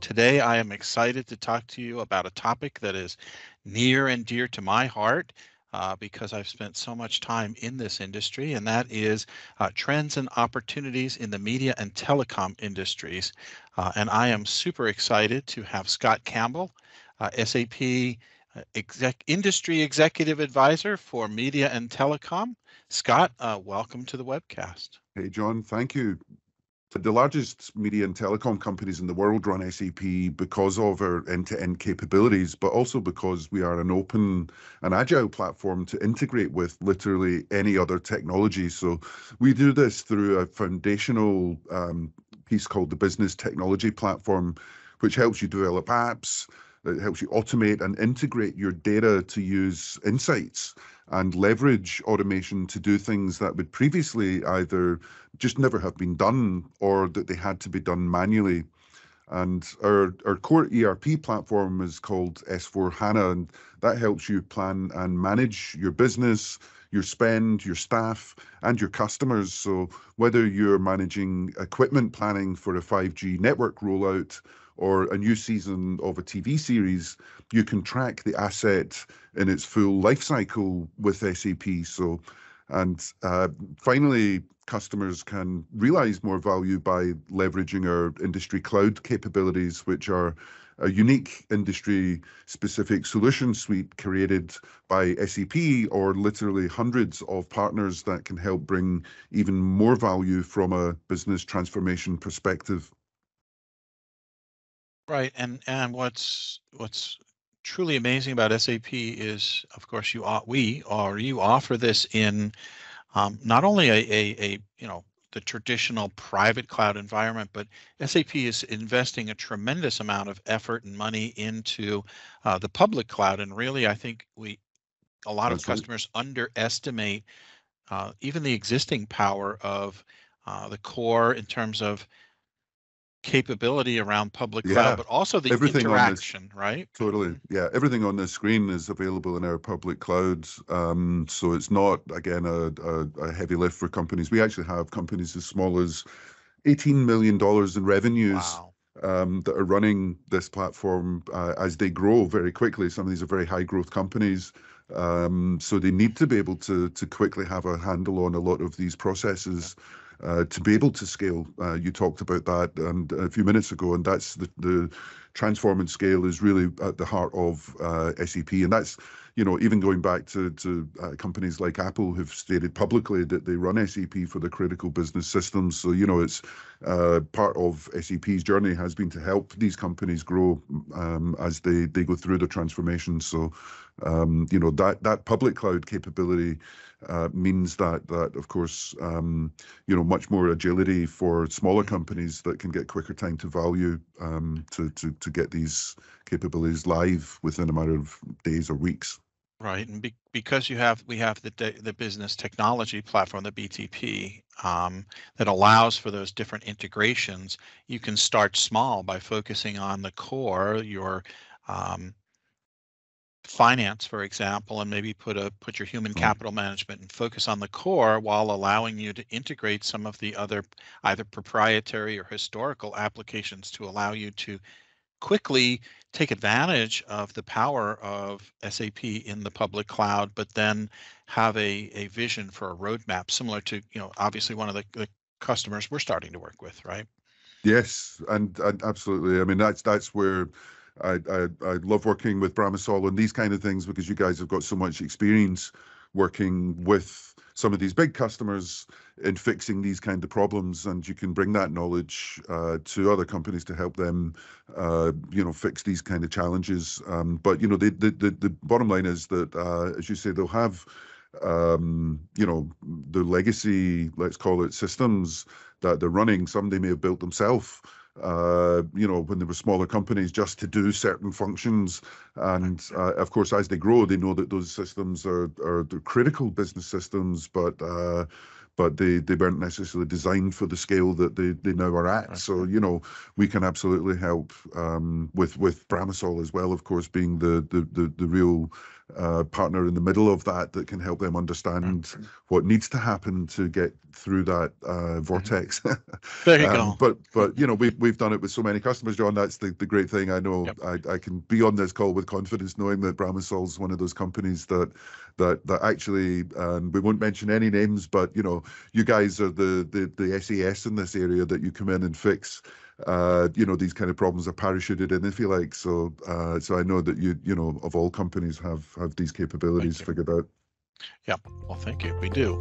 Today, I am excited to talk to you about a topic that is near and dear to my heart uh, because I've spent so much time in this industry, and that is uh, trends and opportunities in the media and telecom industries. Uh, and I am super excited to have Scott Campbell, uh, SAP uh, exec industry executive advisor for media and telecom. Scott, uh, welcome to the webcast. Hey, John, thank you. The largest media and telecom companies in the world run SAP because of our end-to-end capabilities, but also because we are an open and agile platform to integrate with literally any other technology. So we do this through a foundational um, piece called the Business Technology Platform, which helps you develop apps, it helps you automate and integrate your data to use insights and leverage automation to do things that would previously either just never have been done or that they had to be done manually. And our, our core ERP platform is called S4 HANA, and that helps you plan and manage your business, your spend, your staff, and your customers. So whether you're managing equipment planning for a 5G network rollout or a new season of a TV series, you can track the asset in its full life cycle with SAP. So, and uh, finally, customers can realize more value by leveraging our industry cloud capabilities, which are a unique industry specific solution suite created by SAP or literally hundreds of partners that can help bring even more value from a business transformation perspective. Right, and and what's what's truly amazing about SAP is, of course, you are we or you offer this in um, not only a, a, a you know the traditional private cloud environment, but SAP is investing a tremendous amount of effort and money into uh, the public cloud. And really, I think we a lot That's of customers underestimate uh, even the existing power of uh, the core in terms of capability around public yeah. cloud, but also the everything interaction, this, right? Totally. Yeah. Everything on this screen is available in our public clouds. Um, so it's not, again, a, a, a, heavy lift for companies. We actually have companies as small as $18 million in revenues. Wow. Um, that are running this platform uh, as they grow very quickly. Some of these are very high growth companies. Um, so they need to be able to to quickly have a handle on a lot of these processes. Yeah to be able to scale. Uh, you talked about that and a few minutes ago, and that's the, the transform and scale is really at the heart of uh, SAP, and that's you know even going back to to uh, companies like Apple who've stated publicly that they run SAP for the critical business systems. So you know it's uh, part of SAP's journey has been to help these companies grow um, as they they go through the transformation. So um, you know that that public cloud capability uh, means that that of course um, you know much more agility for smaller companies that can get quicker time to value um, to to to get these capabilities live within a matter of days or weeks. Right, and be, because you have we have the the business technology platform, the BTP, um, that allows for those different integrations. You can start small by focusing on the core, your um, finance, for example, and maybe put a put your human capital management and focus on the core while allowing you to integrate some of the other either proprietary or historical applications to allow you to quickly take advantage of the power of SAP in the public cloud, but then have a, a vision for a roadmap similar to, you know, obviously one of the, the customers we're starting to work with, right? Yes, and, and absolutely. I mean, that's that's where I, I, I love working with Bramasol and these kind of things because you guys have got so much experience working with some of these big customers in fixing these kind of problems and you can bring that knowledge uh, to other companies to help them uh, you know fix these kind of challenges. Um, but you know the, the the the bottom line is that uh, as you say they'll have um, you know the legacy let's call it systems that they're running. Some they may have built themselves uh, you know, when there were smaller companies just to do certain functions. And uh, of course, as they grow, they know that those systems are are critical business systems, but uh, but they, they weren't necessarily designed for the scale that they, they now are at. So, you know, we can absolutely help um, with with Bramasol as well, of course, being the the the, the real uh, partner in the middle of that that can help them understand Mm-hmm. what needs to happen to get through that uh, vortex. There you Um, go. But but you know we've we've done it with so many customers, John. That's the, the great thing. I know Yep. I, I can be on this call with confidence, knowing that Bramasol's one of those companies that that that actually, and we won't mention any names, but you know you guys are the the the SES in this area that you come in and fix. Uh, you know these kind of problems are parachuted in, if you like. So uh, so I know that you you know of all companies have have these capabilities figured out. Yeah, well, thank you. We do.